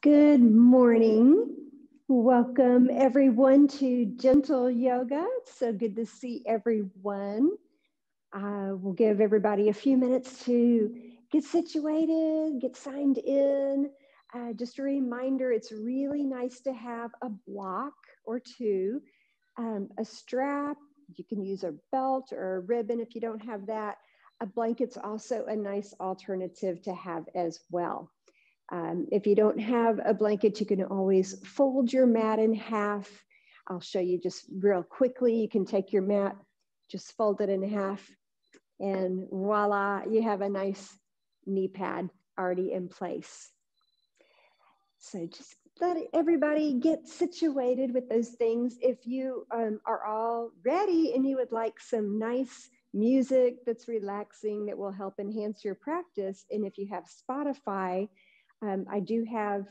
Good morning. Welcome everyone to Gentle Yoga. So good to see everyone. Uh, we'll give everybody a few minutes to get situated, get signed in. Uh, just a reminder, it's really nice to have a block or two, um, a strap. You can use a belt or a ribbon if you don't have that. A blanket's also a nice alternative to have as well. Um, if you don't have a blanket, you can always fold your mat in half. I'll show you just real quickly. You can take your mat, just fold it in half, and voila, you have a nice knee pad already in place. So just let everybody get situated with those things. If you um, are all ready and you would like some nice music that's relaxing that will help enhance your practice, and if you have Spotify, um, I do have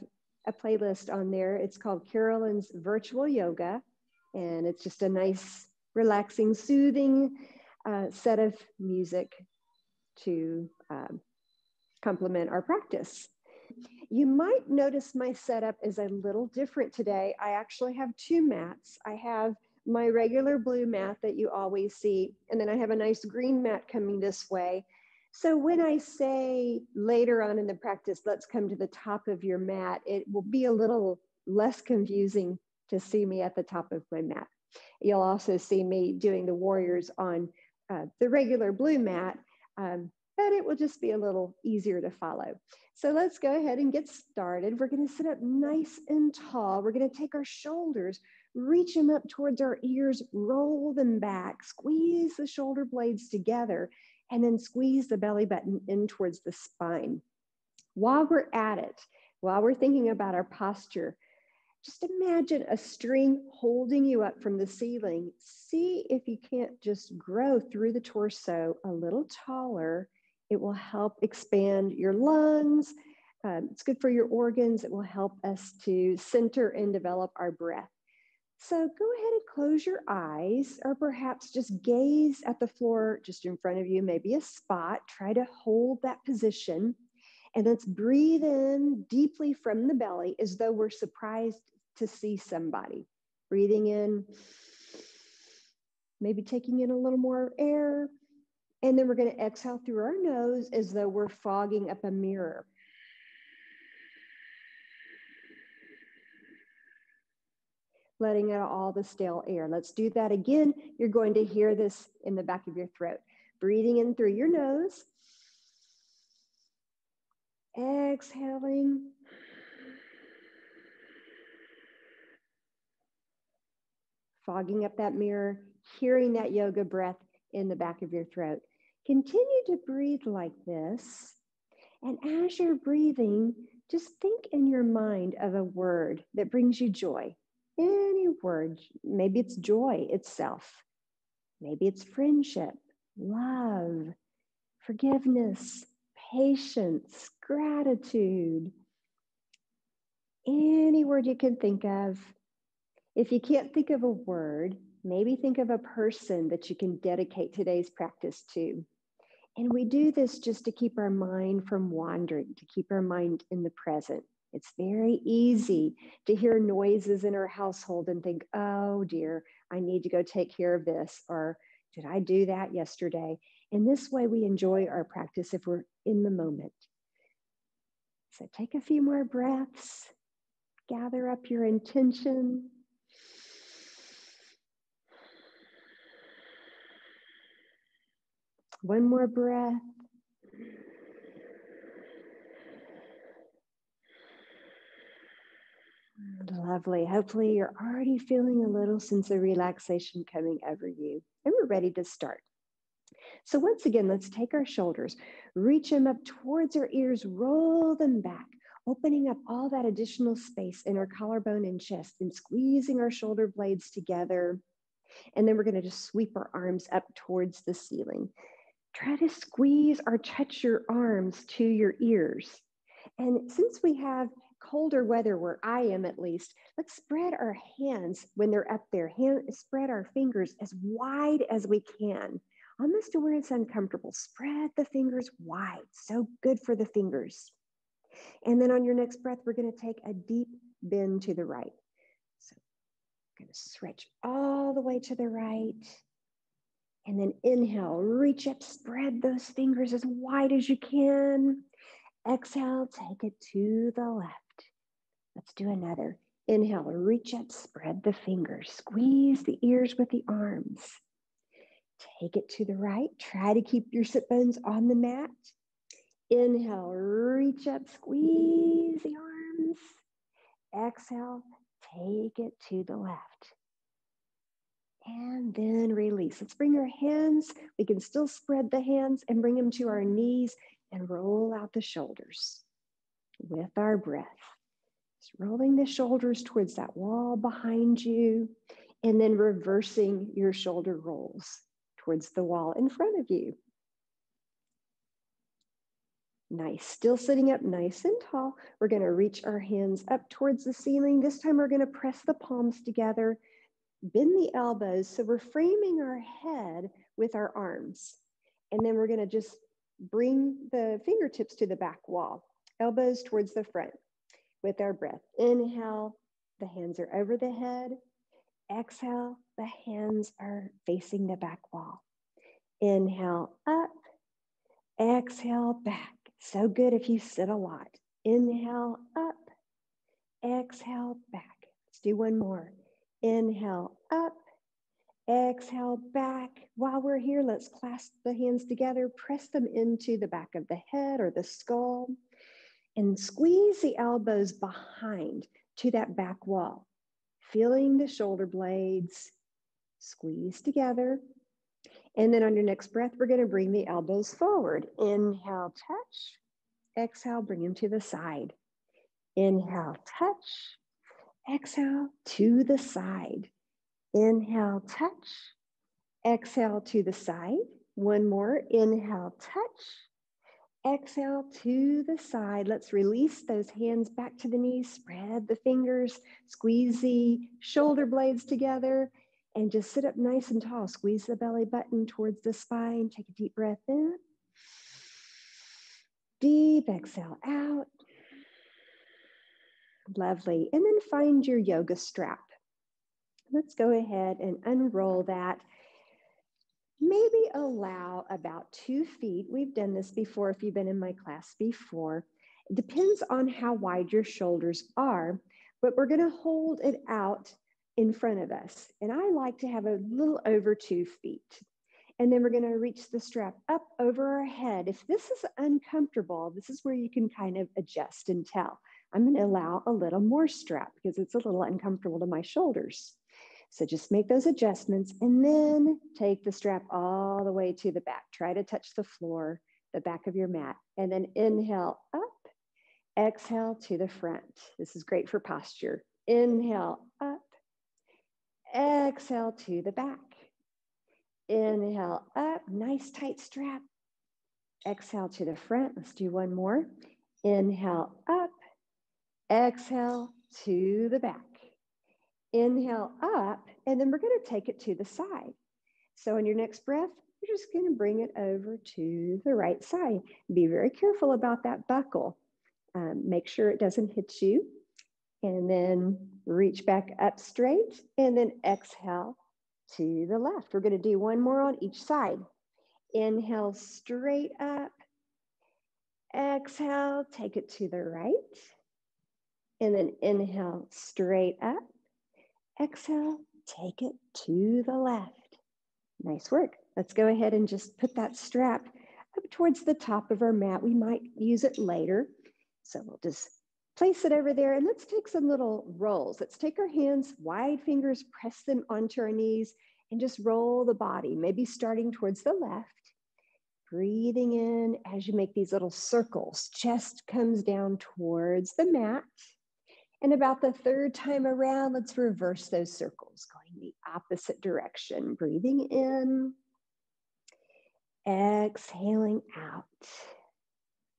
a playlist on there. It's called Carolyn's Virtual Yoga, and it's just a nice, relaxing, soothing uh, set of music to um, complement our practice. You might notice my setup is a little different today. I actually have two mats. I have my regular blue mat that you always see, and then I have a nice green mat coming this way. So when I say later on in the practice, let's come to the top of your mat, it will be a little less confusing to see me at the top of my mat. You'll also see me doing the warriors on uh, the regular blue mat, um, but it will just be a little easier to follow. So let's go ahead and get started. We're gonna sit up nice and tall. We're gonna take our shoulders, reach them up towards our ears, roll them back, squeeze the shoulder blades together, and then squeeze the belly button in towards the spine. While we're at it, while we're thinking about our posture, just imagine a string holding you up from the ceiling. See if you can't just grow through the torso a little taller. It will help expand your lungs. Um, it's good for your organs. It will help us to center and develop our breath. So go ahead and close your eyes, or perhaps just gaze at the floor just in front of you, maybe a spot. Try to hold that position. And let's breathe in deeply from the belly as though we're surprised to see somebody. Breathing in, maybe taking in a little more air. And then we're going to exhale through our nose as though we're fogging up a mirror. Letting out all the stale air. Let's do that again. You're going to hear this in the back of your throat. Breathing in through your nose. Exhaling. Fogging up that mirror, hearing that yoga breath in the back of your throat. Continue to breathe like this. And as you're breathing, just think in your mind of a word that brings you joy any word. Maybe it's joy itself. Maybe it's friendship, love, forgiveness, patience, gratitude. Any word you can think of. If you can't think of a word, maybe think of a person that you can dedicate today's practice to. And we do this just to keep our mind from wandering, to keep our mind in the present. It's very easy to hear noises in our household and think, oh dear, I need to go take care of this, or did I do that yesterday? In this way, we enjoy our practice if we're in the moment. So take a few more breaths, gather up your intention. One more breath. Lovely. Hopefully, you're already feeling a little sense of relaxation coming over you, and we're ready to start. So, once again, let's take our shoulders, reach them up towards our ears, roll them back, opening up all that additional space in our collarbone and chest, and squeezing our shoulder blades together. And then we're going to just sweep our arms up towards the ceiling. Try to squeeze or touch your arms to your ears. And since we have colder weather where I am at least, let's spread our hands when they're up there, hand, spread our fingers as wide as we can, almost to where it's uncomfortable. Spread the fingers wide, so good for the fingers. And then on your next breath, we're going to take a deep bend to the right. So going to stretch all the way to the right. And then inhale, reach up, spread those fingers as wide as you can. Exhale, take it to the left. Let's do another. Inhale, reach up, spread the fingers, squeeze the ears with the arms. Take it to the right. Try to keep your sit bones on the mat. Inhale, reach up, squeeze the arms. Exhale, take it to the left. And then release. Let's bring our hands. We can still spread the hands and bring them to our knees and roll out the shoulders with our breath. Rolling the shoulders towards that wall behind you and then reversing your shoulder rolls towards the wall in front of you. Nice, still sitting up nice and tall. We're gonna reach our hands up towards the ceiling. This time we're gonna press the palms together, bend the elbows. So we're framing our head with our arms. And then we're gonna just bring the fingertips to the back wall, elbows towards the front with our breath. Inhale, the hands are over the head. Exhale, the hands are facing the back wall. Inhale up, exhale back. So good if you sit a lot. Inhale up, exhale back. Let's do one more. Inhale up, exhale back. While we're here, let's clasp the hands together, press them into the back of the head or the skull, and squeeze the elbows behind to that back wall, feeling the shoulder blades squeeze together. And then on your next breath, we're going to bring the elbows forward. Inhale, touch. Exhale, bring them to the side. Inhale, touch. Exhale to the side. Inhale, touch. Exhale to the side. One more. Inhale, touch. Exhale to the side. Let's release those hands back to the knees. Spread the fingers. Squeeze the shoulder blades together and just sit up nice and tall. Squeeze the belly button towards the spine. Take a deep breath in. Deep exhale out. Lovely. And then find your yoga strap. Let's go ahead and unroll that. Maybe allow about two feet. We've done this before if you've been in my class before. It depends on how wide your shoulders are, but we're going to hold it out in front of us. And I like to have a little over two feet. And then we're going to reach the strap up over our head. If this is uncomfortable, this is where you can kind of adjust and tell. I'm going to allow a little more strap because it's a little uncomfortable to my shoulders. So just make those adjustments and then take the strap all the way to the back. Try to touch the floor, the back of your mat, and then inhale up, exhale to the front. This is great for posture. Inhale up, Exhale to the back. Inhale up, nice tight strap. Exhale to the front. Let's do one more. Inhale up. Exhale to the back. Inhale up, and then we're going to take it to the side. So, in your next breath, you're just going to bring it over to the right side. Be very careful about that buckle. Um, make sure it doesn't hit you and then reach back up straight and then exhale to the left. We're going to do one more on each side. Inhale straight up. Exhale, take it to the right. And then inhale straight up. Exhale, take it to the left. Nice work. Let's go ahead and just put that strap up towards the top of our mat. We might use it later. So we'll just place it over there and let's take some little rolls. Let's take our hands, wide fingers, press them onto our knees and just roll the body, maybe starting towards the left. Breathing in as you make these little circles. Chest comes down towards the mat. And about the third time around, let's reverse those circles, going the opposite direction. Breathing in, exhaling out.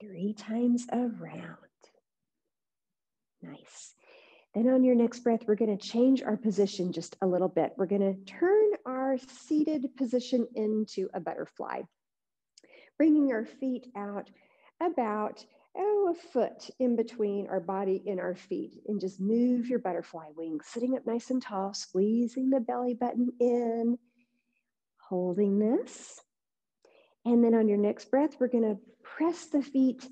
Three times around. Nice. Then on your next breath, we're going to change our position just a little bit. We're going to turn our seated position into a butterfly, bringing our feet out about oh, a foot in between our body and our feet and just move your butterfly wings, sitting up nice and tall, squeezing the belly button in, holding this. And then on your next breath, we're gonna press the feet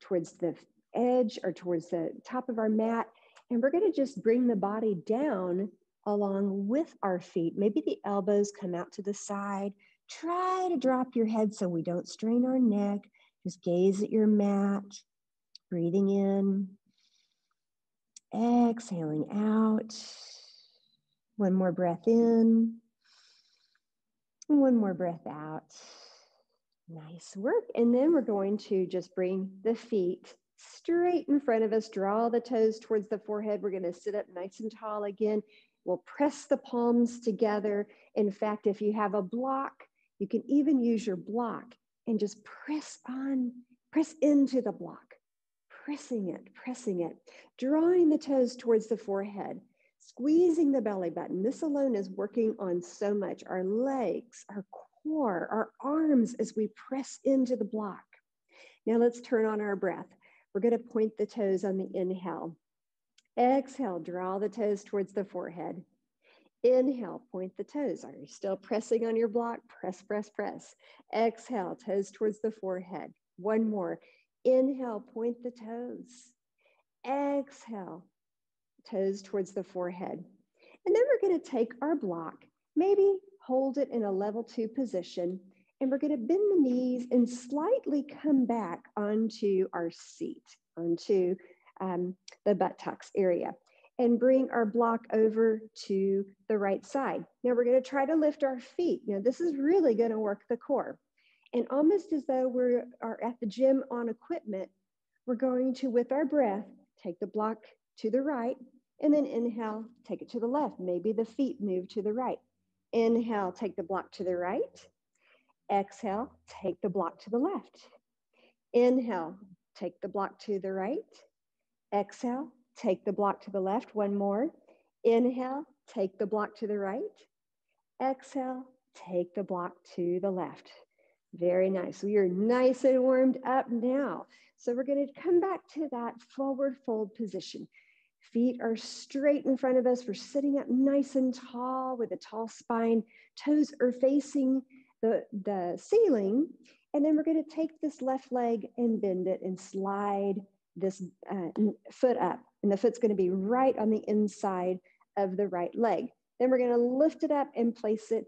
towards the edge or towards the top of our mat. And we're gonna just bring the body down along with our feet. Maybe the elbows come out to the side. Try to drop your head so we don't strain our neck. Just gaze at your mat, breathing in, exhaling out. One more breath in, one more breath out. Nice work. And then we're going to just bring the feet straight in front of us, draw the toes towards the forehead. We're going to sit up nice and tall again. We'll press the palms together. In fact, if you have a block, you can even use your block and just press on, press into the block, pressing it, pressing it, drawing the toes towards the forehead, squeezing the belly button. This alone is working on so much our legs, our core, our arms as we press into the block. Now let's turn on our breath. We're going to point the toes on the inhale. Exhale, draw the toes towards the forehead. Inhale, point the toes. Are you still pressing on your block? Press, press, press. Exhale, toes towards the forehead. One more. Inhale, point the toes. Exhale, toes towards the forehead. And then we're going to take our block, maybe hold it in a level two position, and we're going to bend the knees and slightly come back onto our seat, onto um, the buttocks area and bring our block over to the right side. Now we're going to try to lift our feet. Now this is really going to work the core. And almost as though we are at the gym on equipment, we're going to, with our breath, take the block to the right and then inhale, take it to the left. Maybe the feet move to the right. Inhale, take the block to the right. Exhale, take the block to the left. Inhale, take the block to the right. Exhale, take the block to the left. One more. Inhale, take the block to the right. Exhale, take the block to the left. Very nice. We are nice and warmed up now. So we're going to come back to that forward fold position. Feet are straight in front of us. We're sitting up nice and tall with a tall spine. Toes are facing the, the ceiling. And then we're going to take this left leg and bend it and slide this uh, foot up and the foot's gonna be right on the inside of the right leg. Then we're gonna lift it up and place it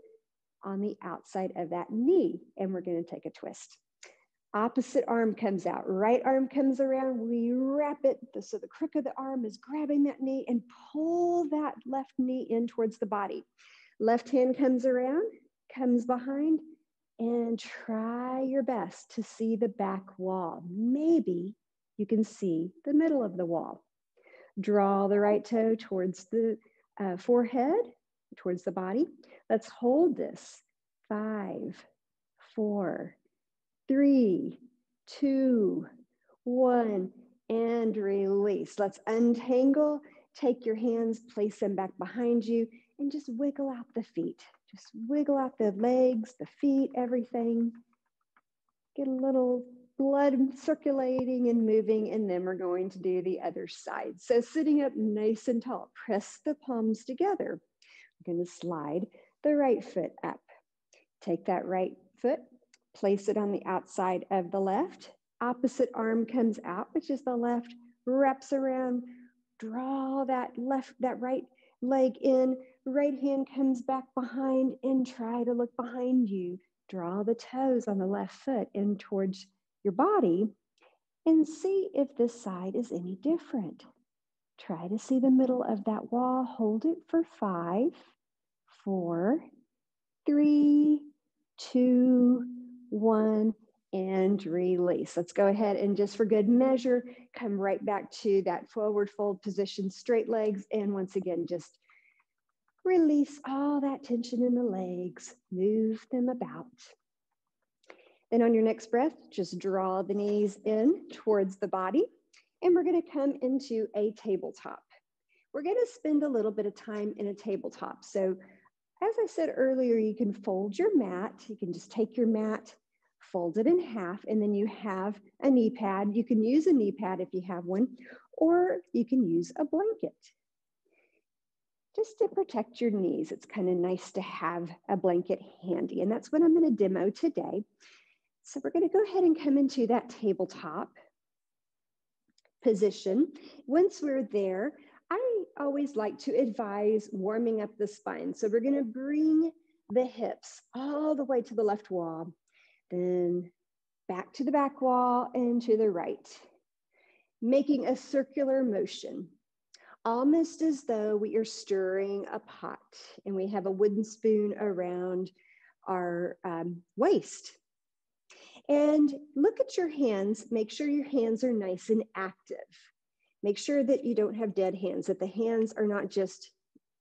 on the outside of that knee. And we're gonna take a twist. Opposite arm comes out, right arm comes around, we wrap it so the crook of the arm is grabbing that knee and pull that left knee in towards the body. Left hand comes around, comes behind, and try your best to see the back wall. Maybe you can see the middle of the wall. Draw the right toe towards the uh, forehead, towards the body. Let's hold this. Five, four, three, two, one, and release. Let's untangle. Take your hands, place them back behind you, and just wiggle out the feet. Just wiggle out the legs, the feet, everything. Get a little blood circulating and moving, and then we're going to do the other side. So sitting up nice and tall, press the palms together. We're gonna slide the right foot up. Take that right foot, place it on the outside of the left. Opposite arm comes out, which is the left, wraps around, draw that left, that right leg in, right hand comes back behind and try to look behind you. Draw the toes on the left foot in towards your body and see if this side is any different. Try to see the middle of that wall. Hold it for five, four, three, two, one, and release. Let's go ahead and just for good measure, come right back to that forward fold position, straight legs. And once again, just release all that tension in the legs, move them about. Then on your next breath, just draw the knees in towards the body. And we're gonna come into a tabletop. We're gonna spend a little bit of time in a tabletop. So as I said earlier, you can fold your mat. You can just take your mat, fold it in half, and then you have a knee pad. You can use a knee pad if you have one, or you can use a blanket. Just to protect your knees, it's kind of nice to have a blanket handy, and that's what I'm gonna demo today. So we're gonna go ahead and come into that tabletop position. Once we're there, I always like to advise warming up the spine. So we're gonna bring the hips all the way to the left wall, then back to the back wall and to the right, making a circular motion, almost as though we are stirring a pot and we have a wooden spoon around our um, waist. And look at your hands, make sure your hands are nice and active. Make sure that you don't have dead hands, that the hands are not just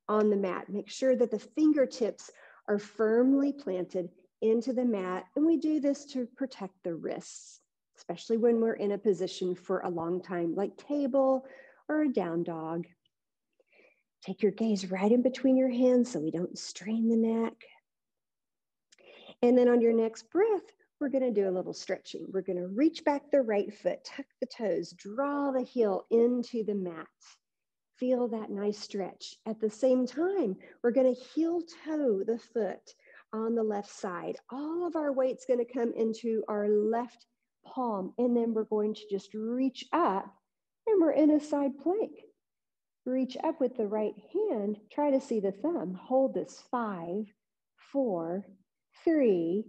on the mat. Make sure that the fingertips are firmly planted into the mat. And we do this to protect the wrists, especially when we're in a position for a long time, like table or a down dog. Take your gaze right in between your hands so we don't strain the neck. And then on your next breath, we're gonna do a little stretching. We're gonna reach back the right foot, tuck the toes, draw the heel into the mat. Feel that nice stretch. At the same time, we're gonna heel toe the foot on the left side. All of our weight's gonna come into our left palm, and then we're going to just reach up, and we're in a side plank. Reach up with the right hand, try to see the thumb. Hold this five, four, three,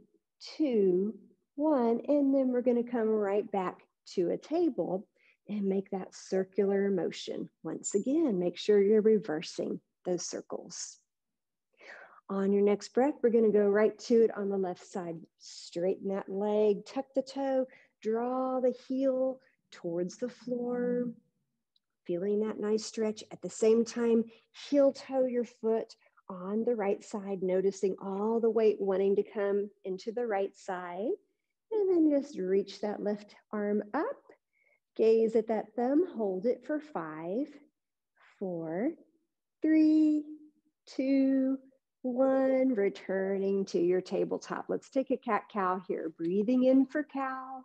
two, one, and then we're gonna come right back to a table and make that circular motion. Once again, make sure you're reversing those circles. On your next breath, we're gonna go right to it on the left side. Straighten that leg, tuck the toe, draw the heel towards the floor. Feeling that nice stretch. At the same time, heel toe your foot on the right side, noticing all the weight wanting to come into the right side. And then just reach that left arm up Gaze at that thumb, hold it for five, four, three, two, one, returning to your tabletop. Let's take a cat cow here. Breathing in for cow.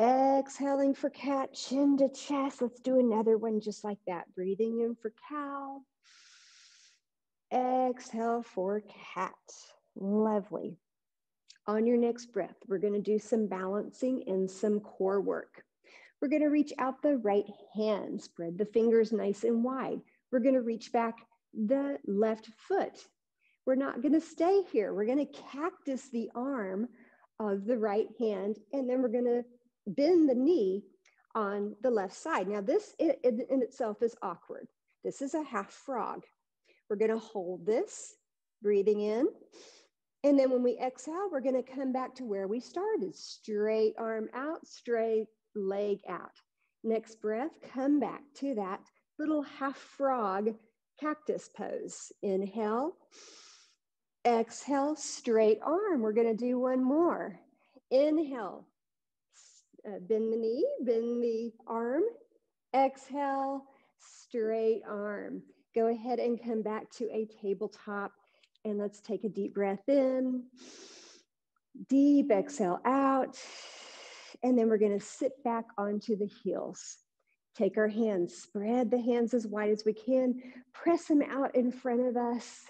Exhaling for cat, chin to chest. Let's do another one just like that. Breathing in for cow. Exhale for cat. Lovely. On your next breath, we're going to do some balancing and some core work. We're going to reach out the right hand, spread the fingers nice and wide. We're going to reach back the left foot. We're not going to stay here. We're going to cactus the arm of the right hand, and then we're going to bend the knee on the left side. Now, this in, in itself is awkward. This is a half frog. We're going to hold this, breathing in. And then when we exhale, we're going to come back to where we started. Straight arm out, straight leg out. Next breath, come back to that little half frog cactus pose. Inhale, exhale, straight arm. We're going to do one more. Inhale, uh, bend the knee, bend the arm. Exhale, straight arm. Go ahead and come back to a tabletop and let's take a deep breath in, deep exhale out. And then we're going to sit back onto the heels. Take our hands, spread the hands as wide as we can, press them out in front of us,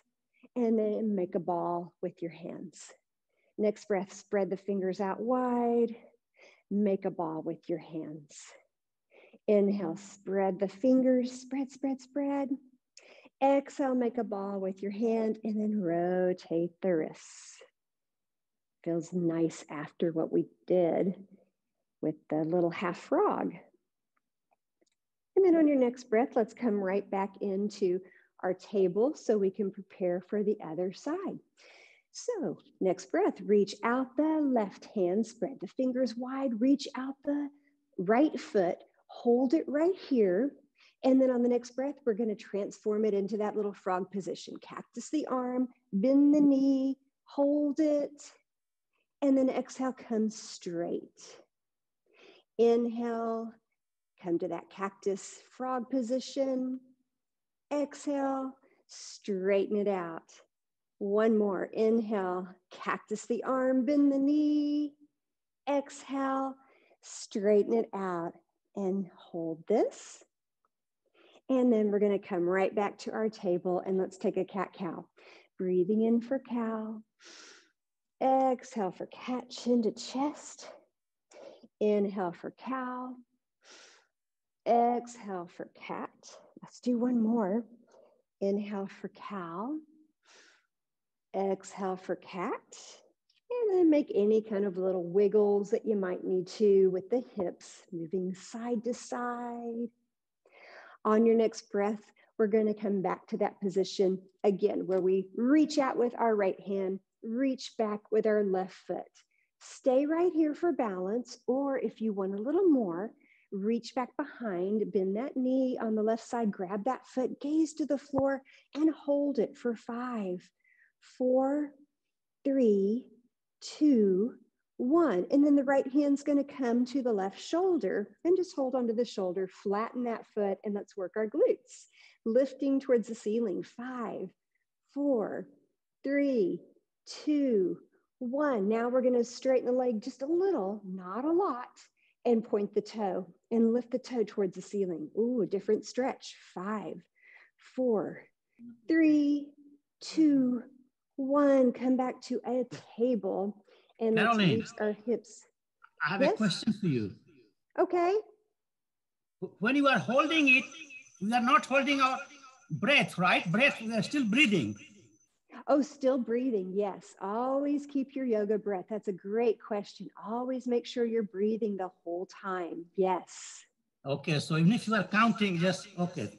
and then make a ball with your hands. Next breath, spread the fingers out wide, make a ball with your hands. Inhale, spread the fingers, spread, spread, spread. Exhale, make a ball with your hand and then rotate the wrists. Feels nice after what we did with the little half frog. And then on your next breath, let's come right back into our table so we can prepare for the other side. So next breath, reach out the left hand, spread the fingers wide, reach out the right foot, hold it right here, and then on the next breath, we're going to transform it into that little frog position. Cactus the arm, bend the knee, hold it, and then exhale, come straight. Inhale, come to that cactus frog position. Exhale, straighten it out. One more. Inhale, cactus the arm, bend the knee. Exhale, straighten it out and hold this. And then we're to come right back to our table and let's take a cat cow. Breathing in for cow. Exhale for cat, chin to chest. Inhale for cow. Exhale for cat. Let's do one more. Inhale for cow. Exhale for cat. And then make any kind of little wiggles that you might need to with the hips, moving side to side. On your next breath, we're going to come back to that position again where we reach out with our right hand, reach back with our left foot. Stay right here for balance, or if you want a little more, reach back behind, bend that knee on the left side, grab that foot, gaze to the floor, and hold it for five, four, three, two, one. And then the right hand's gonna come to the left shoulder and just hold onto the shoulder, flatten that foot, and let's work our glutes. Lifting towards the ceiling, five, four, three, two, one. Now we're gonna straighten the leg just a little, not a lot, and point the toe and lift the toe towards the ceiling. Ooh, a different stretch. Five, four, three, two, one. Come back to a table and let's use our hips. I have yes? a question for you. Okay. When you are holding it, we are not holding our breath, right? Breath, we are still breathing. Oh, still breathing. Yes. Always keep your yoga breath. That's a great question. Always make sure you're breathing the whole time. Yes. Okay. So even if you are counting, just okay.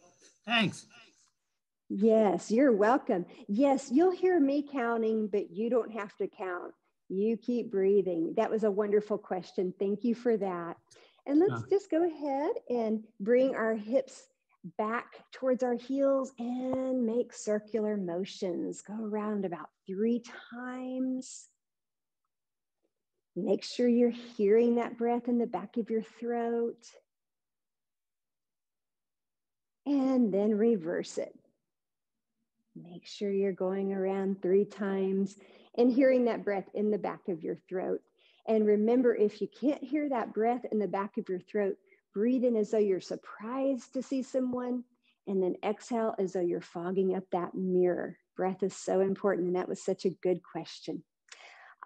Thanks. Yes, you're welcome. Yes, you'll hear me counting, but you don't have to count. You keep breathing. That was a wonderful question. Thank you for that. And let's just go ahead and bring our hips back towards our heels and make circular motions. Go around about three times. Make sure you're hearing that breath in the back of your throat. And then reverse it. Make sure you're going around three times and hearing that breath in the back of your throat. And remember, if you can't hear that breath in the back of your throat, Breathe in as though you're surprised to see someone, and then exhale as though you're fogging up that mirror. Breath is so important, and that was such a good question.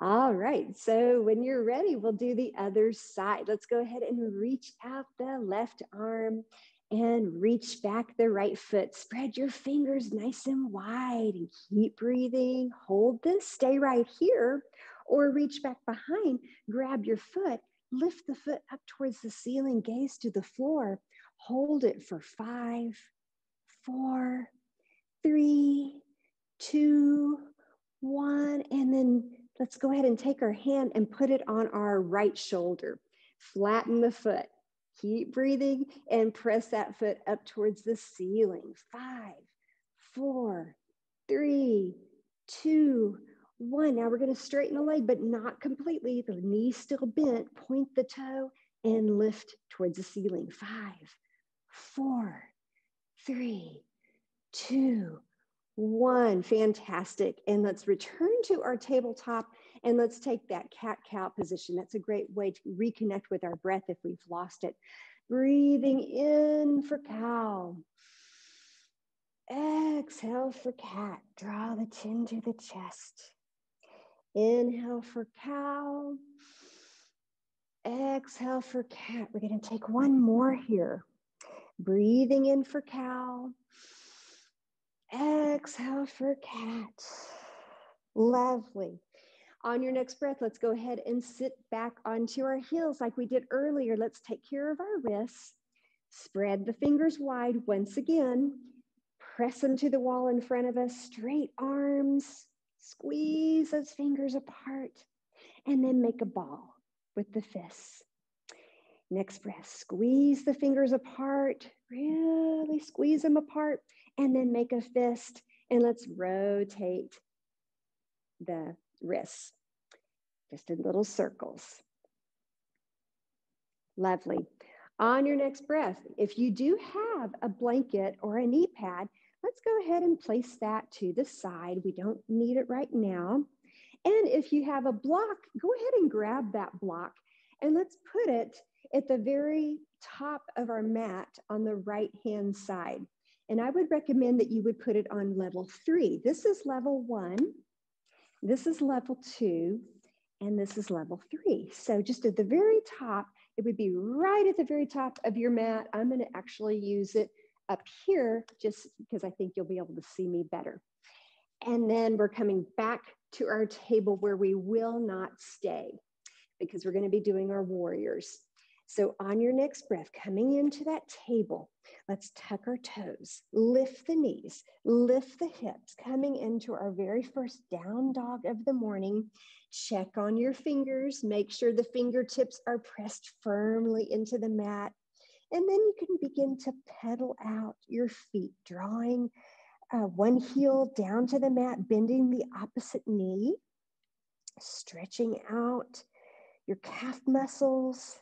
All right, so when you're ready, we'll do the other side. Let's go ahead and reach out the left arm and reach back the right foot. Spread your fingers nice and wide and keep breathing. Hold this, stay right here, or reach back behind, grab your foot Lift the foot up towards the ceiling, gaze to the floor. Hold it for five, four, three, two, one. And then let's go ahead and take our hand and put it on our right shoulder. Flatten the foot. Keep breathing and press that foot up towards the ceiling. Five, four, three, two, one, now we're going to straighten the leg, but not completely. The knee still bent. Point the toe and lift towards the ceiling. Five, four, three, two, one. Fantastic. And let's return to our tabletop and let's take that cat cow position. That's a great way to reconnect with our breath if we've lost it. Breathing in for cow. Exhale for cat. Draw the chin to the chest. Inhale for cow. Exhale for cat. We're going to take one more here. Breathing in for cow. Exhale for cat. Lovely. On your next breath, let's go ahead and sit back onto our heels like we did earlier. Let's take care of our wrists. Spread the fingers wide once again. Press them to the wall in front of us. Straight arms. Squeeze those fingers apart and then make a ball with the fists. Next breath, squeeze the fingers apart, really squeeze them apart, and then make a fist. And let's rotate the wrists just in little circles. Lovely. On your next breath, if you do have a blanket or a knee pad, let's go ahead and place that to the side. We don't need it right now. And if you have a block, go ahead and grab that block and let's put it at the very top of our mat on the right hand side. And I would recommend that you would put it on level three. This is level one, this is level two, and this is level three. So just at the very top, it would be right at the very top of your mat. I'm gonna actually use it up here just because I think you'll be able to see me better. And then we're coming back to our table where we will not stay because we're gonna be doing our warriors. So on your next breath, coming into that table, let's tuck our toes, lift the knees, lift the hips, coming into our very first down dog of the morning. Check on your fingers, make sure the fingertips are pressed firmly into the mat. And then you can begin to pedal out your feet, drawing uh, one heel down to the mat, bending the opposite knee, stretching out your calf muscles.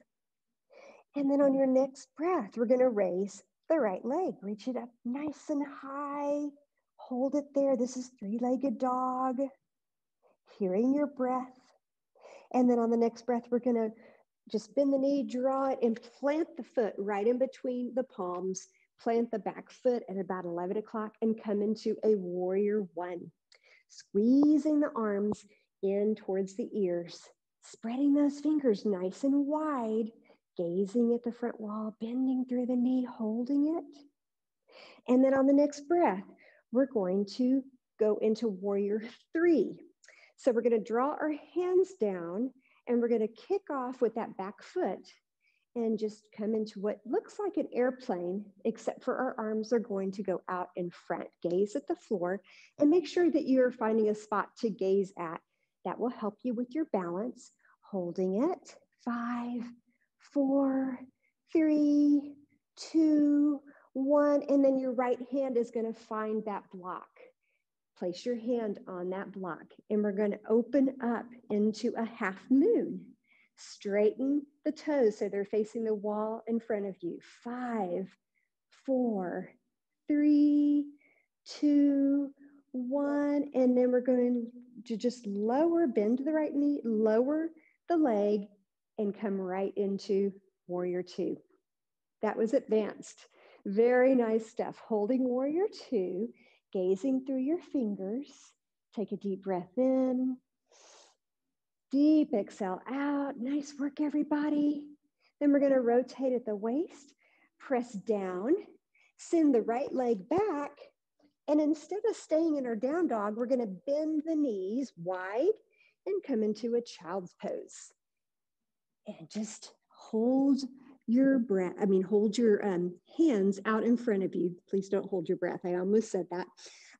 And then on your next breath, we're going to raise the right leg. Reach it up nice and high. Hold it there. This is three legged dog. Hearing your breath. And then on the next breath, we're going to just bend the knee, draw it, and plant the foot right in between the palms. Plant the back foot at about 11 o'clock and come into a warrior one. Squeezing the arms in towards the ears, spreading those fingers nice and wide, gazing at the front wall, bending through the knee, holding it. And then on the next breath, we're going to go into warrior three. So we're going to draw our hands down and we're going to kick off with that back foot and just come into what looks like an airplane, except for our arms are going to go out in front. Gaze at the floor and make sure that you're finding a spot to gaze at. That will help you with your balance. Holding it, five, four, three, two, one, and then your right hand is gonna find that block. Place your hand on that block and we're gonna open up into a half moon. Straighten the toes so they're facing the wall in front of you. Five, four, three, two, one, and then we're going to just lower, bend the right knee, lower the leg, and come right into warrior two. That was advanced. Very nice stuff. Holding warrior two, gazing through your fingers. Take a deep breath in. Deep exhale out. Nice work, everybody. Then we're going to rotate at the waist, press down, send the right leg back. And instead of staying in our down dog, we're going to bend the knees wide and come into a child's pose and just hold your breath. I mean, hold your um, hands out in front of you. Please don't hold your breath. I almost said that.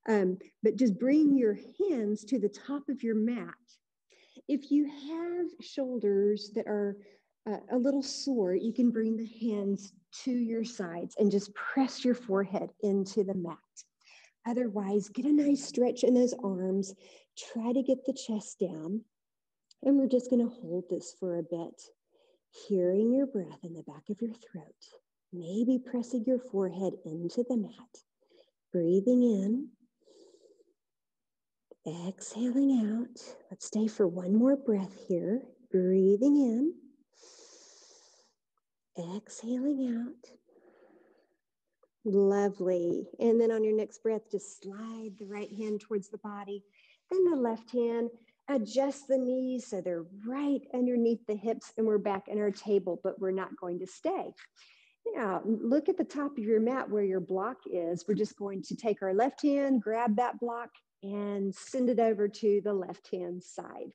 Um, but just bring your hands to the top of your mat. If you have shoulders that are uh, a little sore, you can bring the hands to your sides and just press your forehead into the mat. Otherwise, get a nice stretch in those arms. Try to get the chest down. And we're just going to hold this for a bit, hearing your breath in the back of your throat, maybe pressing your forehead into the mat, breathing in, exhaling out. Let's stay for one more breath here, breathing in, exhaling out. Lovely. And then on your next breath, just slide the right hand towards the body, then the left hand adjust the knees so they're right underneath the hips and we're back in our table, but we're not going to stay. Now, look at the top of your mat where your block is. We're just going to take our left hand, grab that block, and send it over to the left hand side.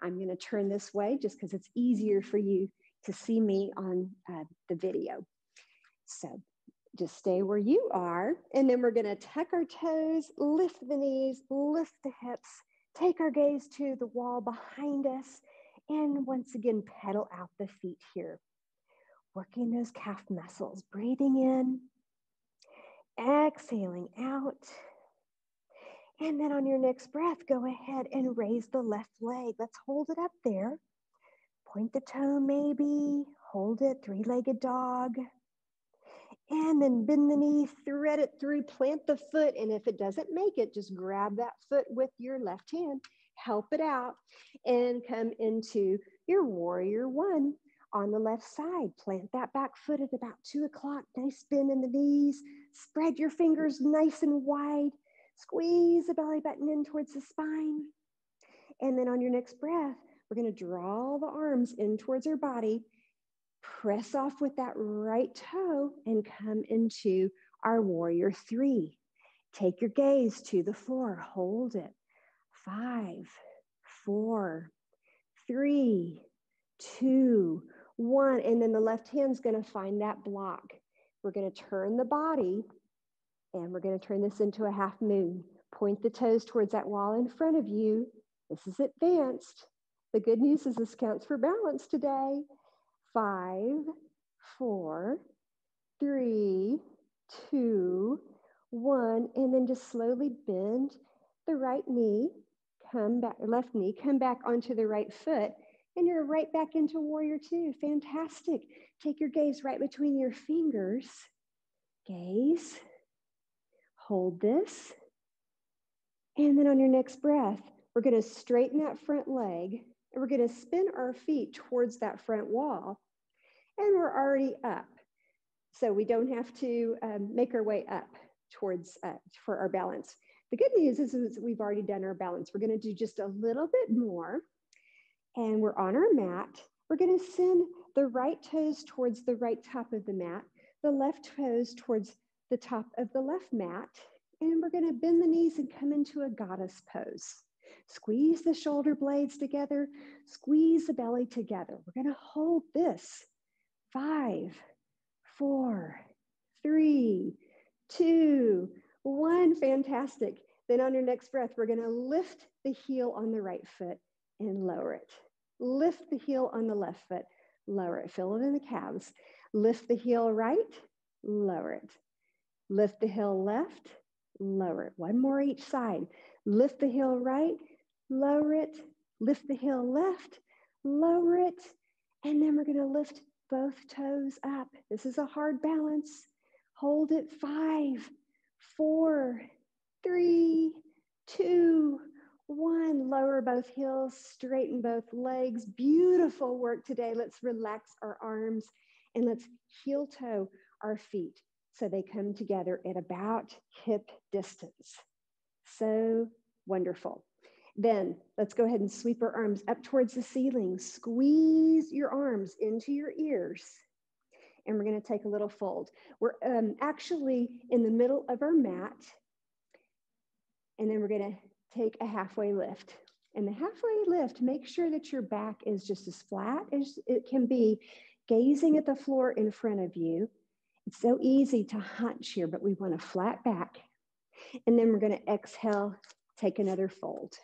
I'm going to turn this way just because it's easier for you to see me on uh, the video. So just stay where you are. And then we're going to tuck our toes, lift the knees, lift the hips, Take our gaze to the wall behind us and once again pedal out the feet here. Working those calf muscles, breathing in, exhaling out. And then on your next breath, go ahead and raise the left leg. Let's hold it up there. Point the toe maybe, hold it, three-legged dog. And then bend the knee, thread it through, plant the foot. And if it doesn't make it, just grab that foot with your left hand, help it out, and come into your warrior one on the left side. Plant that back foot at about two o'clock. Nice bend in the knees. Spread your fingers nice and wide. Squeeze the belly button in towards the spine. And then on your next breath, we're going to draw the arms in towards our body. Press off with that right toe and come into our warrior three. Take your gaze to the floor. Hold it. Five, four, three, two, one. And then the left hand's going to find that block. We're going to turn the body and we're going to turn this into a half moon. Point the toes towards that wall in front of you. This is advanced. The good news is this counts for balance today. Five, four, three, two, one, and then just slowly bend the right knee, come back, left knee, come back onto the right foot, and you're right back into warrior two. Fantastic. Take your gaze right between your fingers. Gaze. Hold this. And then on your next breath, we're going to straighten that front leg and we're going to spin our feet towards that front wall. And we're already up. So we don't have to um, make our way up towards uh, for our balance. The good news is, is we've already done our balance. We're going to do just a little bit more. And we're on our mat. We're going to send the right toes towards the right top of the mat, the left toes towards the top of the left mat. And we're going to bend the knees and come into a goddess pose. Squeeze the shoulder blades together, squeeze the belly together. We're gonna hold this. Five, four, three, two, one. Fantastic. Then on your next breath, we're gonna lift the heel on the right foot and lower it. Lift the heel on the left foot, lower it. Feel it in the calves. Lift the heel right, lower it. Lift the heel left, lower it. One more each side. Lift the heel right, lower it, lift the heel left, lower it, and then we're going to lift both toes up. This is a hard balance. Hold it five, four, three, two, one. Lower both heels, straighten both legs. Beautiful work today. Let's relax our arms and let's heel toe our feet so they come together at about hip distance. So wonderful. Then let's go ahead and sweep our arms up towards the ceiling. Squeeze your arms into your ears. And we're going to take a little fold. We're um, actually in the middle of our mat. And then we're going to take a halfway lift. And the halfway lift, make sure that your back is just as flat as it can be, gazing at the floor in front of you. It's so easy to hunch here, but we want a flat back. And then we're going to exhale, take another fold.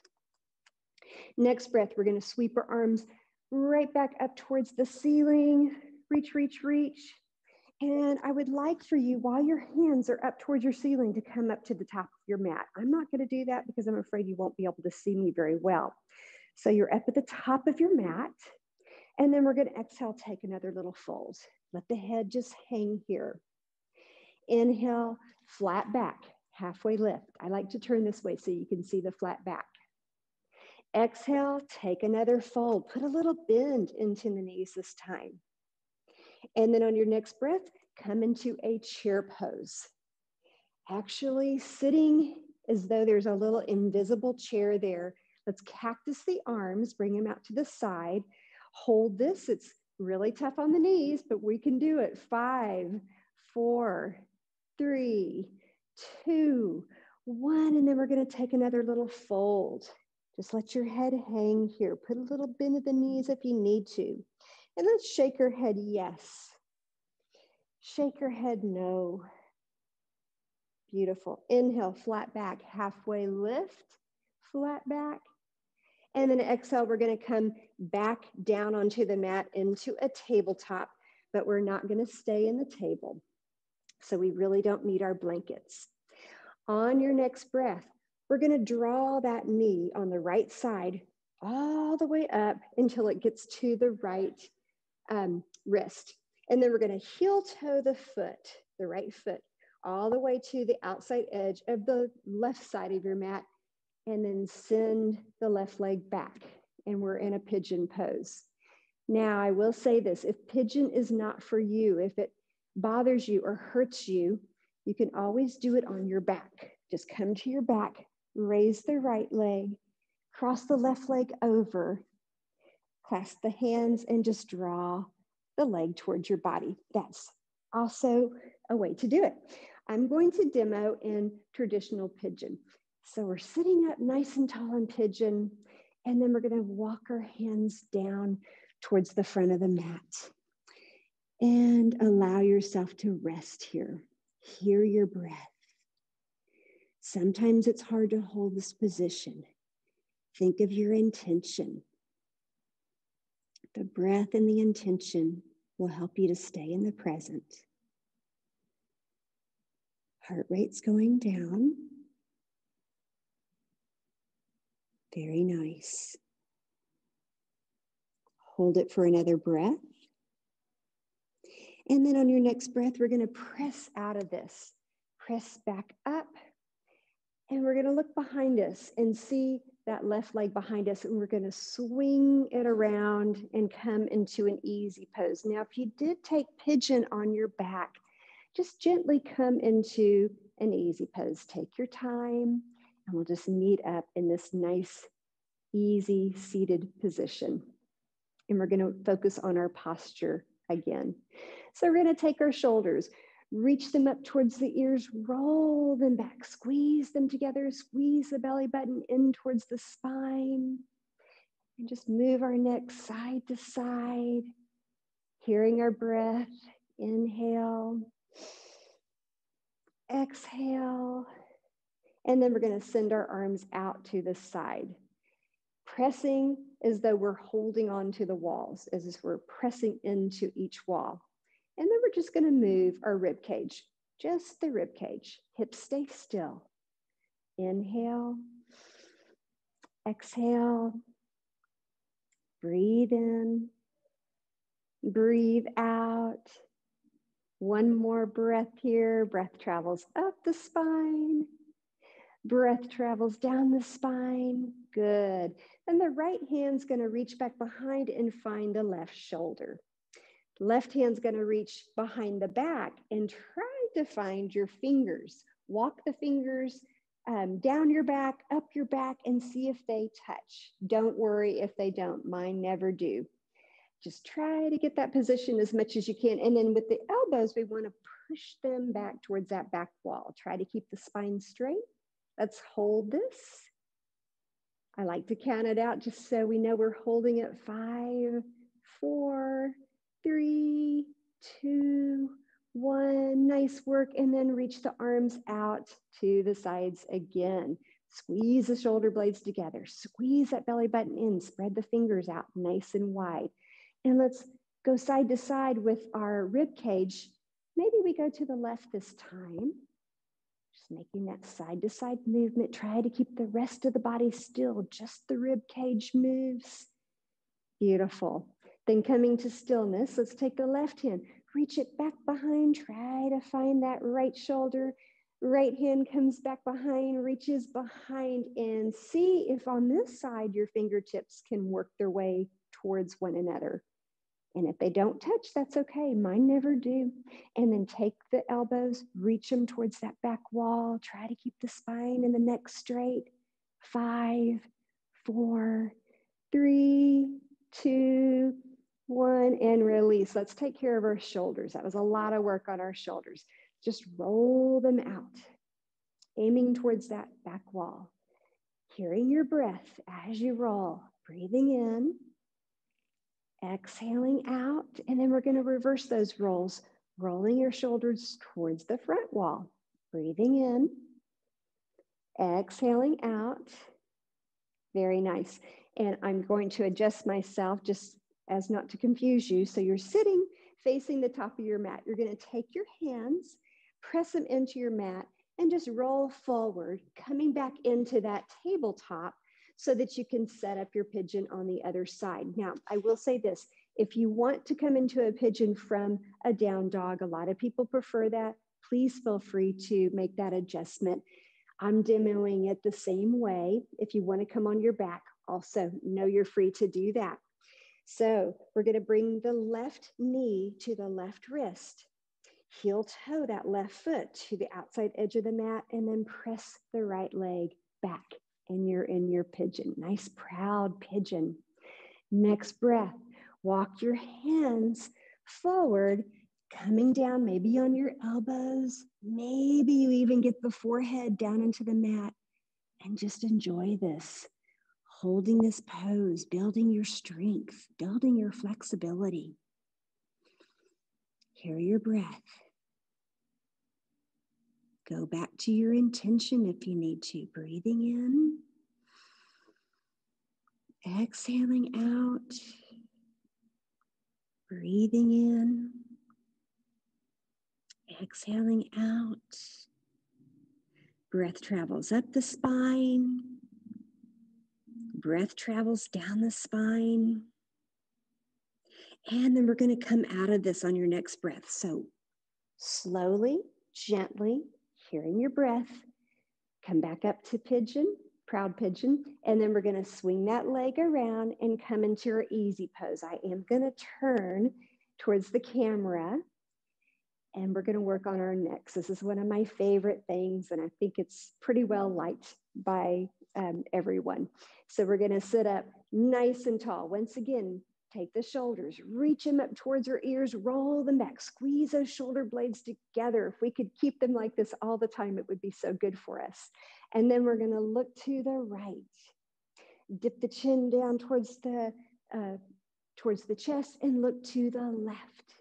Next breath, we're gonna sweep our arms right back up towards the ceiling. Reach, reach, reach. And I would like for you, while your hands are up towards your ceiling, to come up to the top of your mat. I'm not gonna do that because I'm afraid you won't be able to see me very well. So you're up at the top of your mat. And then we're gonna exhale, take another little fold. Let the head just hang here. Inhale, flat back, halfway lift. I like to turn this way so you can see the flat back. Exhale, take another fold. Put a little bend into the knees this time. And then on your next breath, come into a chair pose. Actually, sitting as though there's a little invisible chair there. Let's cactus the arms, bring them out to the side. Hold this. It's really tough on the knees, but we can do it. Five, four, three, two, one. And then we're going to take another little fold. Just let your head hang here. Put a little bend of the mm-hmm. knees if you need to. And let's shake your head yes. Shake your head no. Beautiful. Inhale, flat back, halfway lift, flat back. And then exhale, we're going to come back down onto the mat into a tabletop, but we're not going to stay in the table. So we really don't need our blankets. On your next breath, we're going to draw that knee on the right side all the way up until it gets to the right um, wrist. And then we're going to heel toe the foot. the right foot all the way to the outside edge of the left side of your mat, and then send the left leg back. And we're in a pigeon pose. Now, I will say this if pigeon is not for you, if it bothers you or hurts you, you can always do it on your back. Just come to your back, raise the right leg, cross the left leg over, clasp the hands, and just draw the leg towards your body. That's also a way to do it. I'm going to demo in traditional pigeon. So we're sitting up nice and tall in pigeon, and then we're gonna walk our hands down towards the front of the mat. And allow yourself to rest here. Hear your breath. Sometimes it's hard to hold this position. Think of your intention. The breath and the intention will help you to stay in the present. Heart rate's going down. Very nice. Hold it for another breath. And then on your next breath, we're going to press out of this. Press back up. And we're going to look behind us and see that left leg behind us. And we're going to swing it around and come into an easy pose. Now, if you did take pigeon on your back, just gently come into an easy pose. Take your time, and we'll just meet up in this nice, easy seated position. And we're going to focus on our posture again. So we're going to take our shoulders, reach them up towards the ears, roll them back, squeeze them together, squeeze the belly button in towards the spine, and just move our neck side to side, hearing our breath. Inhale, exhale, and then we're going to send our arms out to the side, pressing as though we're holding on to the walls, as if we're pressing into each wall. And then we're just going to move our rib cage, just the rib cage. Hips stay still. Inhale, exhale, breathe in, breathe out. One more breath here. Breath travels up the spine. Breath travels down the spine. Good. And the right hand's going to reach back behind and find the left shoulder. Left hand's going to reach behind the back and try to find your fingers. Walk the fingers um, down your back, up your back, and see if they touch. Don't worry if they don't. Mine never do. Just try to get that position as much as you can. And then with the elbows, we want to push them back towards that back wall. Try to keep the spine straight. Let's hold this. I like to count it out just so we know we're holding it. Five, four, three, two, one. Nice work. And then reach the arms out to the sides again. Squeeze the shoulder blades together. Squeeze that belly button in. Spread the fingers out nice and wide. And let's go side to side with our rib cage. Maybe we go to the left this time. Just making that side to side movement. Try to keep the rest of the body still, just the rib cage moves. Beautiful. Then coming to stillness, let's take the left hand, reach it back behind, try to find that right shoulder. Right hand comes back behind, reaches behind, and see if on this side your fingertips can work their way towards one another. And if they don't touch, that's okay. Mine never do. And then take the elbows, reach them towards that back wall. Try to keep the spine and the neck straight. Five, four, three, two, one, and release. Let's take care of our shoulders. That was a lot of work on our shoulders. Just roll them out, aiming towards that back wall. Hearing your breath as you roll, breathing in exhaling out, and then we're going to reverse those rolls, rolling your shoulders towards the front wall, breathing in, exhaling out. Very nice. And I'm going to adjust myself just as not to confuse you. So you're sitting facing the top of your mat. You're going to take your hands, press them into your mat, and just roll forward, coming back into that tabletop so that you can set up your pigeon on the other side. Now, I will say this, if you want to come into a pigeon from a down dog, a lot of people prefer that. please feel free to make that adjustment. I'm demoing it the same way. If you want to come on your back, also know you're free to do that. So we're going to bring the left knee to the left wrist, heel toe that left foot to the outside edge of the mat, and then press the right leg back. And you're in your pigeon. Nice, proud pigeon. Next breath, walk your hands forward, coming down, maybe on your elbows. Maybe you even get the forehead down into the mat and just enjoy this. Holding this pose, building your strength, building your flexibility. Hear your breath. Go back to your intention if you need to. Breathing in, exhaling out, breathing in, exhaling out. Breath travels up the spine, breath travels down the spine. And then we're going to come out of this on your next breath. So slowly, gently, hearing your breath, come back up to pigeon, proud pigeon. And then we're going to swing that leg around and come into your easy pose. I am going to turn towards the camera and we're going to work on our necks. This is one of my favorite things, and I think it's pretty well liked by um, everyone. So we're going to sit up nice and tall. Once again, take the shoulders, reach them up towards your ears, roll them back, squeeze those shoulder blades together. If we could keep them like this all the time, it would be so good for us. And then we're going to look to the right. Dip the chin down towards the uh, towards the chest and look to the left.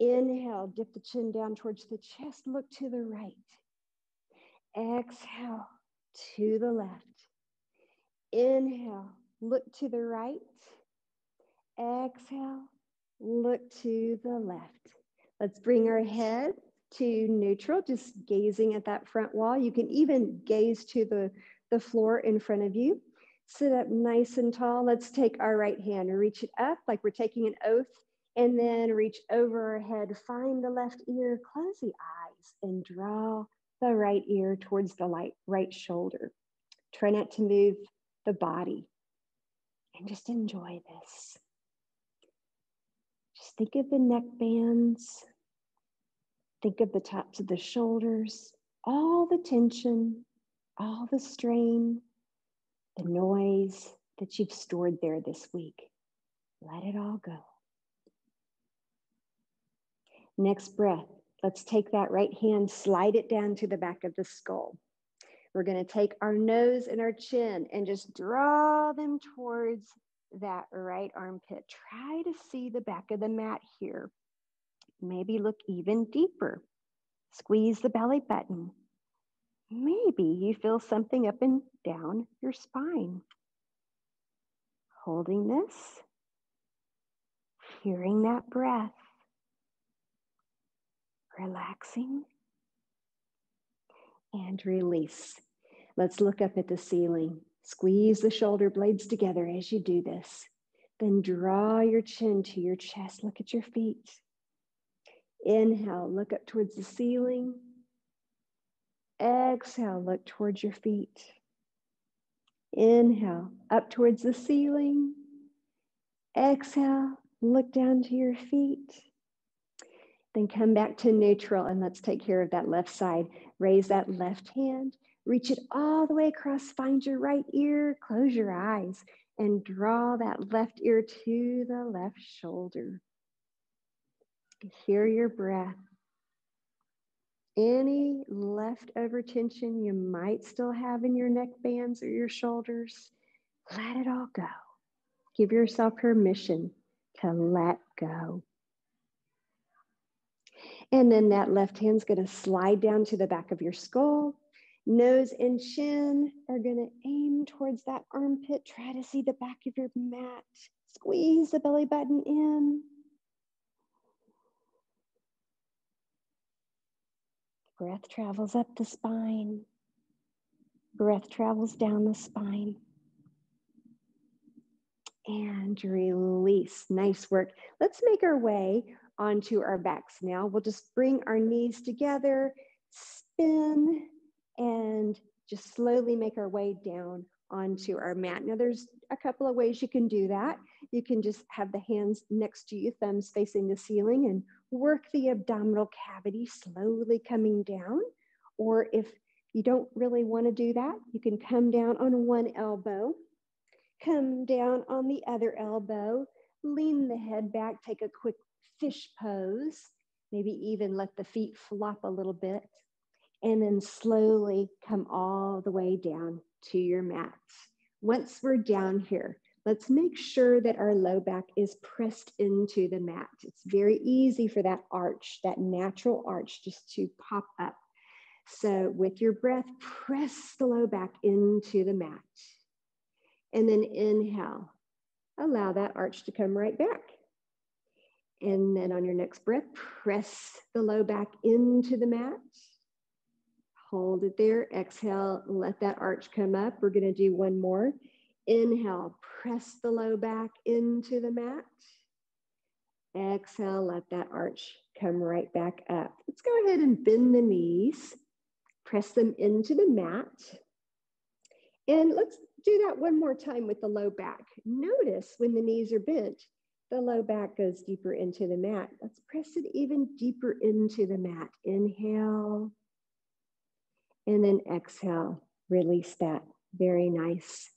Inhale, dip the chin down towards the chest, look to the right. Exhale to the left. Inhale, look to the right. Exhale, look to the left. Let's bring our head to neutral, just gazing at that front wall. You can even gaze to the, the floor in front of you. Sit up nice and tall. Let's take our right hand and reach it up like we're taking an oath and then reach over our head, find the left ear, close the eyes, and draw the right ear towards the light, right shoulder. Try not to move the body and just enjoy this. Just think of the neck bands, think of the tops of the shoulders, all the tension, all the strain, the noise that you've stored there this week. Let it all go. Next breath, let's take that right hand, slide it down to the back of the skull. We're going to take our nose and our chin and just draw them towards that right armpit. Try to see the back of the mat here. Maybe look even deeper. Squeeze the belly button. Maybe you feel something up and down your spine. Holding this, hearing that breath relaxing and release. Let's look up at the ceiling. Squeeze the shoulder blades together as you do this. Then draw your chin to your chest. Look at your feet. Inhale, look up towards the ceiling. Exhale, look towards your feet. Inhale, up towards the ceiling. Exhale, look down to your feet. Then come back to neutral and let's take care of that left side. Raise that left hand, reach it all the way across, find your right ear, close your eyes, and draw that left ear to the left shoulder. Hear your breath. Any leftover tension you might still have in your neck bands or your shoulders, let it all go. Give yourself permission to let go. And then that left hand's gonna slide down to the back of your skull. Nose and chin are gonna aim towards that armpit. Try to see the back of your mat. Squeeze the belly button in. Breath travels up the spine. Breath travels down the spine. And release. Nice work. Let's make our way onto our backs. Now we'll just bring our knees together, spin, and just slowly make our way down onto our mat. Now there's a couple of ways you can do that. You can just have the hands next to you, thumbs facing the ceiling and work the abdominal cavity slowly coming down. Or if you don't really want to do that, you can come down on one elbow, come down on the other elbow, lean the head back, take a quick fish pose, maybe even let the feet flop a little bit, and then slowly come all the way down to your mat. Once we're down here, let's make sure that our low back is pressed into the mat. It's very easy for that arch, that natural arch, just to pop up. So with your breath, press the low back into the mat. And then inhale, allow that arch to come right back. And then on your next breath, press the low back into the mat. Hold it there. Exhale, let that arch come up. We're going to do one more. Inhale, press the low back into the mat. Exhale, let that arch come right back up. Let's go ahead and bend the knees, press them into the mat. And let's do that one more time with the low back. Notice when the knees are bent, the low back goes deeper into the mat. Let's press it even deeper into the mat. Inhale. And then exhale, release that. Very nice.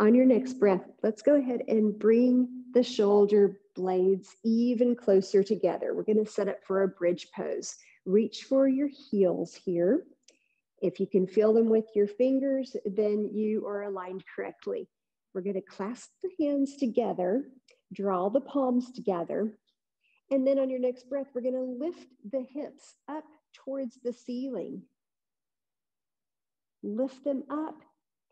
On your next breath, let's go ahead and bring the shoulder blades even closer together. We're going to set up for a bridge pose. Reach for your heels here. If you can feel them with your fingers, then you are aligned correctly. We're going to clasp the hands together, draw the palms together, and then on your next breath, we're going to lift the hips up towards the ceiling lift them up,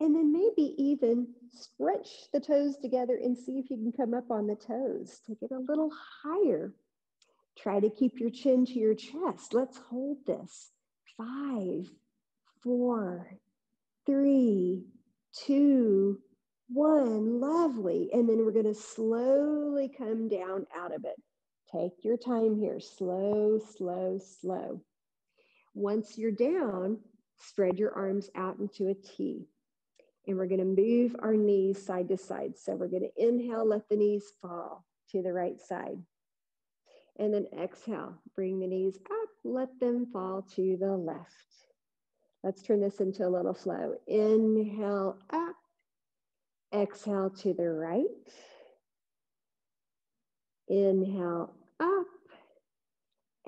and then maybe even stretch the toes together and see if you can come up on the toes. Take it a little higher. Try to keep your chin to your chest. Let's hold this. Five, four, three, two, one. Lovely. And then we're going to slowly come down out of it. Take your time here. Slow, slow, slow. Once you're down, Spread your arms out into a T. And we're going to move our knees side to side. So we're going to inhale, let the knees fall to the right side. And then exhale, bring the knees up, let them fall to the left. Let's turn this into a little flow. Inhale up, exhale to the right. Inhale up,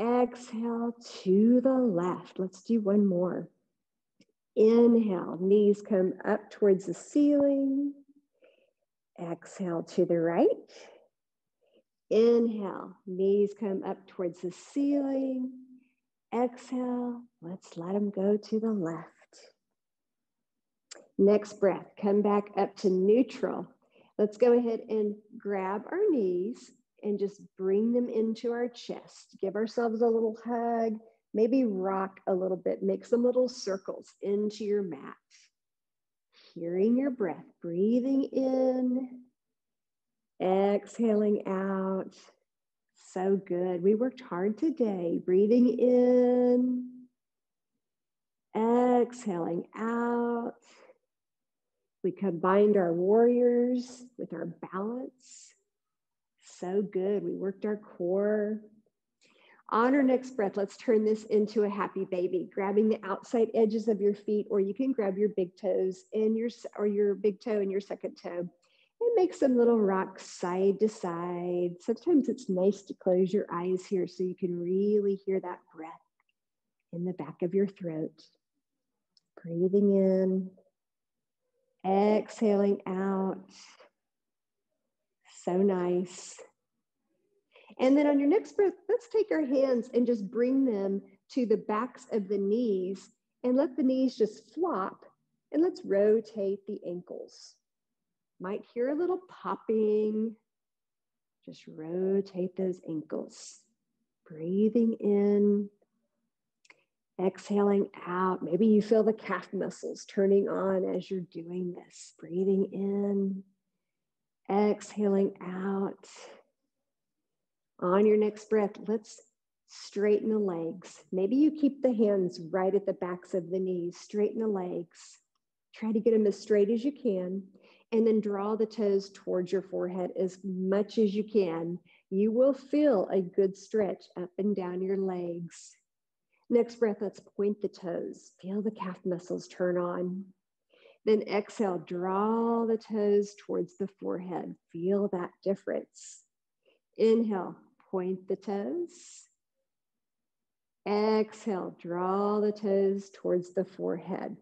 exhale to the left. Let's do one more. Inhale, knees come up towards the ceiling. Exhale to the right. Inhale, knees come up towards the ceiling. Exhale, let's let them go to the left. Next breath, come back up to neutral. Let's go ahead and grab our knees and just bring them into our chest. Give ourselves a little hug Maybe rock a little bit, make some little circles into your mat. Hearing your breath, breathing in, exhaling out. So good. We worked hard today. Breathing in, exhaling out. We combined our warriors with our balance. So good. We worked our core. On our next breath, let's turn this into a happy baby, grabbing the outside edges of your feet, or you can grab your big toes and your or your big toe and your second toe and make some little rocks side to side. Sometimes it's nice to close your eyes here so you can really hear that breath in the back of your throat. Breathing in, exhaling out. So nice. And then on your next breath, let's take our hands and just bring them to the backs of the knees and let the knees just flop and let's rotate the ankles. Might hear a little popping. Just rotate those ankles. Breathing in, exhaling out. Maybe you feel the calf muscles turning on as you're doing this. Breathing in, exhaling out. On your next breath, let's straighten the legs. Maybe you keep the hands right at the backs of the knees, straighten the legs. Try to get them as straight as you can, and then draw the toes towards your forehead as much as you can. You will feel a good stretch up and down your legs. Next breath, let's point the toes. Feel the calf muscles turn on. Then exhale, draw the toes towards the forehead. Feel that difference. Inhale, point the toes. Exhale, draw the toes towards the forehead.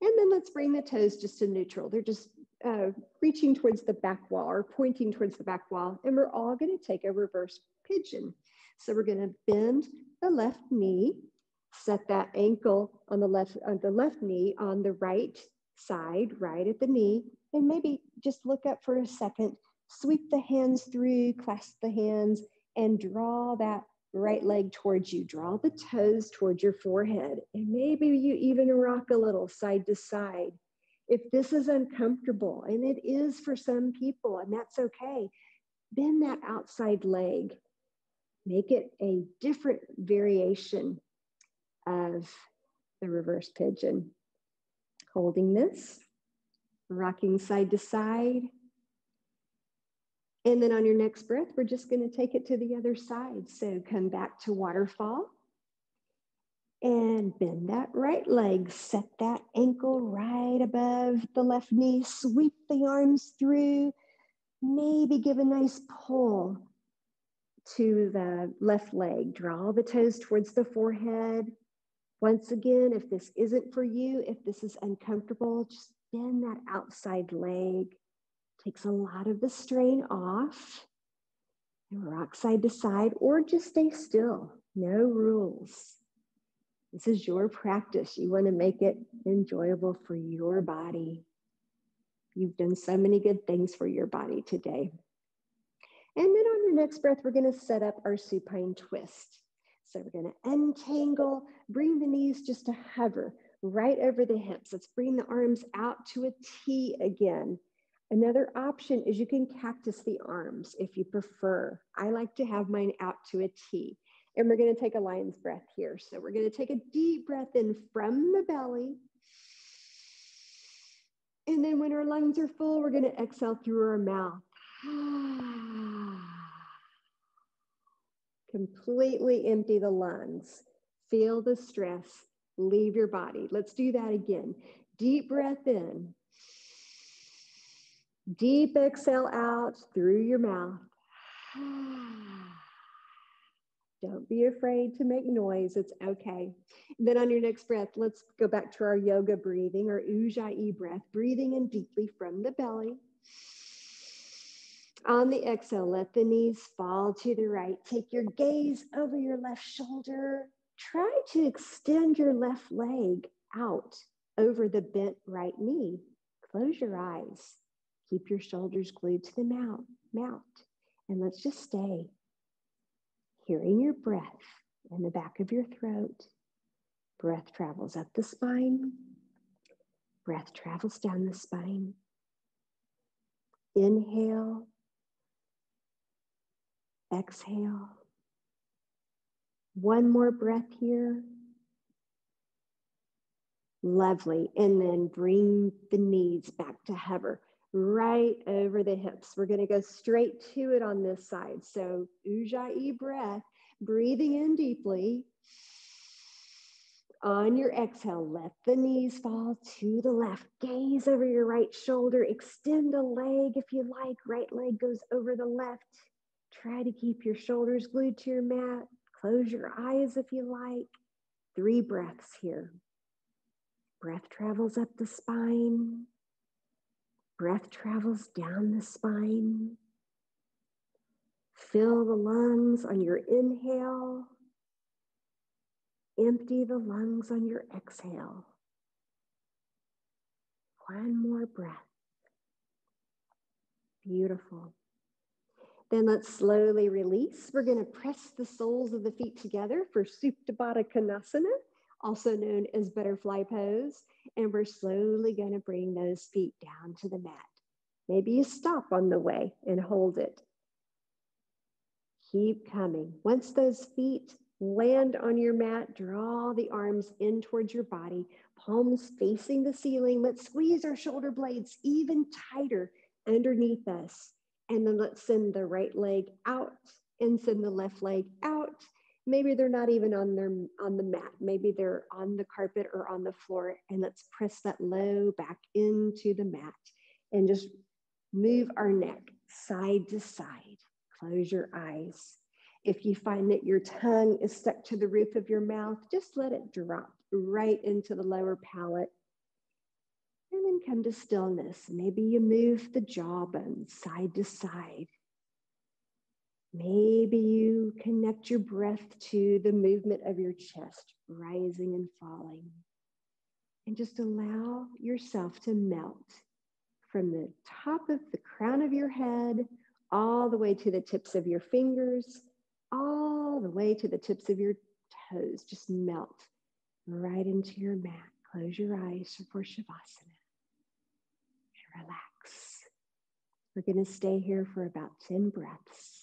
And then let's bring the toes just to neutral. They're just uh, reaching towards the back wall or pointing towards the back wall. And we're all gonna take a reverse pigeon. So we're gonna bend the left knee, set that ankle on the left, on the left knee on the right side, right at the knee, and maybe just look up for a second, sweep the hands through, clasp the hands, and draw that right leg towards you. Draw the toes towards your forehead, and maybe you even rock a little side to side. If this is uncomfortable, and it is for some people, and that's okay, bend that outside leg. Make it a different variation of the reverse pigeon. Holding this, rocking side to side. And then on your next breath, we're just gonna take it to the other side. So come back to waterfall and bend that right leg, set that ankle right above the left knee, sweep the arms through, maybe give a nice pull to the left leg. Draw the toes towards the forehead. Once again, if this isn't for you, if this is uncomfortable, just bend that outside leg. Takes a lot of the strain off. And rock side to side or just stay still. No rules. This is your practice. You want to make it enjoyable for your body. You've done so many good things for your body today. And then on your next breath, we're going to set up our supine twist. So we're going to untangle, bring the knees just to hover right over the hips. Let's bring the arms out to a T again. Another option is you can cactus the arms if you prefer. I like to have mine out to a T. And we're going to take a lion's breath here. So we're going to take a deep breath in from the belly. And then when our lungs are full, we're going to exhale through our mouth. Completely empty the lungs. Feel the stress leave your body. Let's do that again. Deep breath in. Deep exhale out through your mouth. Don't be afraid to make noise. It's okay. then on your next breath, let's go back to our yoga breathing or ujjayi breath, breathing in deeply from the belly. On the exhale, let the knees fall to the right. Take your gaze over your left shoulder. Try to extend your left leg out over the bent right knee. Close your eyes. Keep your shoulders glued to the mount, mount. And let's just stay hearing your breath in the back of your throat. Breath travels up the spine. Breath travels down the spine. Inhale. Exhale. One more breath here. Lovely. And then bring the knees back to hover right over the hips. We're going to go straight to it on this side. So Ujjayi breath, breathing in deeply. On your exhale, let the knees fall to the left. Gaze over your right shoulder. Extend a leg if you like. Right leg goes over the left. Try to keep your shoulders glued to your mat. Close your eyes if you like. Three breaths here. Breath travels up the spine. Breath travels down the spine. Fill the lungs on your inhale. Empty the lungs on your exhale. One more breath. Beautiful. Then let's slowly release. We're going to press the soles of the feet together for Supta Baddha Konasana also known as butterfly pose. And we're slowly going to bring those feet down to the mat. Maybe you stop on the way and hold it. Keep coming. Once those feet land on your mat, draw the arms in towards your body, palms facing the ceiling. Let's squeeze our shoulder blades even tighter underneath us. And then let's send the right leg out and send the left leg out. Maybe they're not even on their on the mat. Maybe they're on the carpet or on the floor. And let's press that low back into the mat and just move our neck side to side. Close your eyes. If you find that your tongue is stuck to the roof of your mouth, just let it drop right into the lower palate. And then come to stillness. Maybe you move the jawbone um, side to side. Maybe you connect your breath to the movement of your chest, rising and falling. And just allow yourself to melt from the top of the crown of your head all the way to the tips of your fingers, all the way to the tips of your toes. Just melt right into your mat. Close your eyes for Shavasana relax. We're going to stay here for about 10 breaths.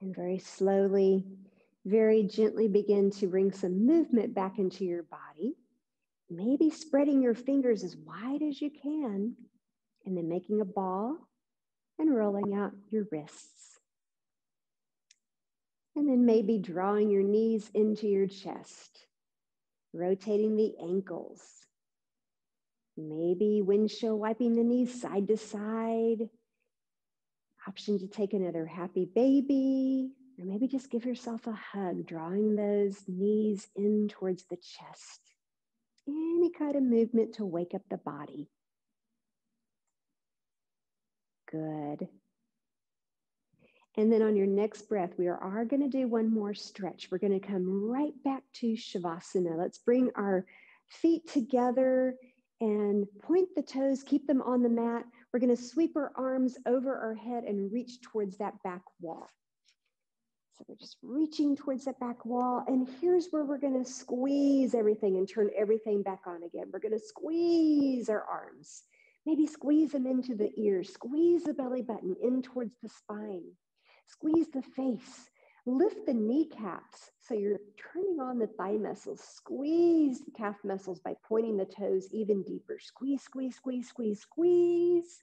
And very slowly, very gently begin to bring some movement back into your body. Maybe spreading your fingers as wide as you can, and then making a ball and rolling out your wrists. And then maybe drawing your knees into your chest, rotating the ankles. Maybe windshield wiping the knees side to side, option to take another happy baby, or maybe just give yourself a hug, drawing those knees in towards the chest. Any kind of movement to wake up the body. Good. And then on your next breath, we are going to do one more stretch. We're going to come right back to Shavasana. Let's bring our feet together and point the toes, keep them on the mat. We're going to sweep our arms over our head and reach towards that back wall. So we're just reaching towards that back wall. And here's where we're going to squeeze everything and turn everything back on again. We're going to squeeze our arms, maybe squeeze them into the ears, squeeze the belly button in towards the spine, squeeze the face, lift the kneecaps. So you're turning on the thigh muscles, squeeze the calf muscles by pointing the toes even deeper. Squeeze, squeeze, squeeze, squeeze, squeeze.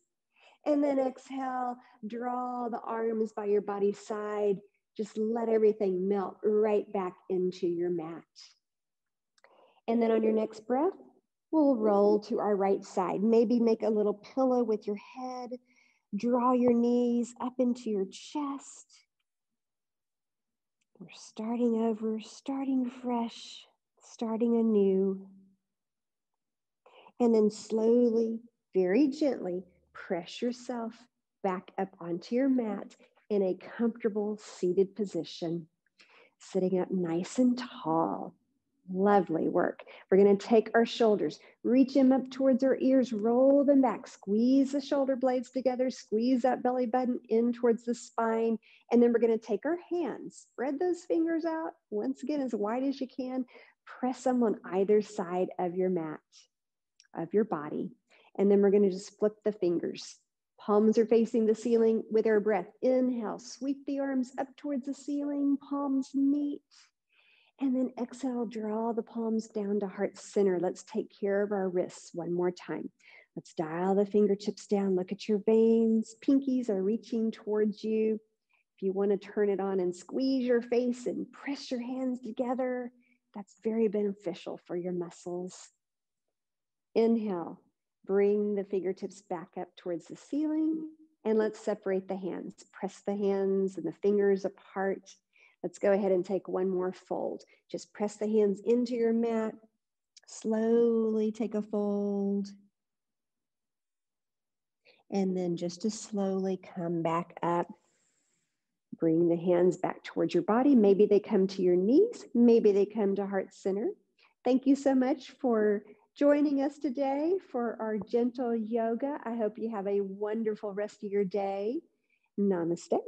And then exhale, draw the arms by your body side. Just let everything melt right back into your mat. And then on your next breath, we'll roll to our right side. Maybe make a little pillow with your head. Draw your knees up into your chest we're starting over, starting fresh, starting anew. And then slowly, very gently, press yourself back up onto your mat in a comfortable seated position, sitting up nice and tall. Lovely work. We're going to take our shoulders, reach them up towards our ears, roll them back, squeeze the shoulder blades together, squeeze that belly button in towards the spine. And then we're going to take our hands, spread those fingers out once again as wide as you can, press them on either side of your mat, of your body. And then we're gonna just flip the fingers. Palms are facing the ceiling with our breath. Inhale, sweep the arms up towards the ceiling, palms meet. And then exhale, draw the palms down to heart center. Let's take care of our wrists one more time. Let's dial the fingertips down. Look at your veins. Pinkies are reaching towards you. If you want to turn it on and squeeze your face and press your hands together, that's very beneficial for your muscles. Inhale, bring the fingertips back up towards the ceiling and let's separate the hands. Press the hands and the fingers apart. Let's go ahead and take one more fold. Just press the hands into your mat. Slowly take a fold. And then just to slowly come back up. Bring the hands back towards your body. Maybe they come to your knees. Maybe they come to heart center. Thank you so much for joining us today for our gentle yoga. I hope you have a wonderful rest of your day. Namaste.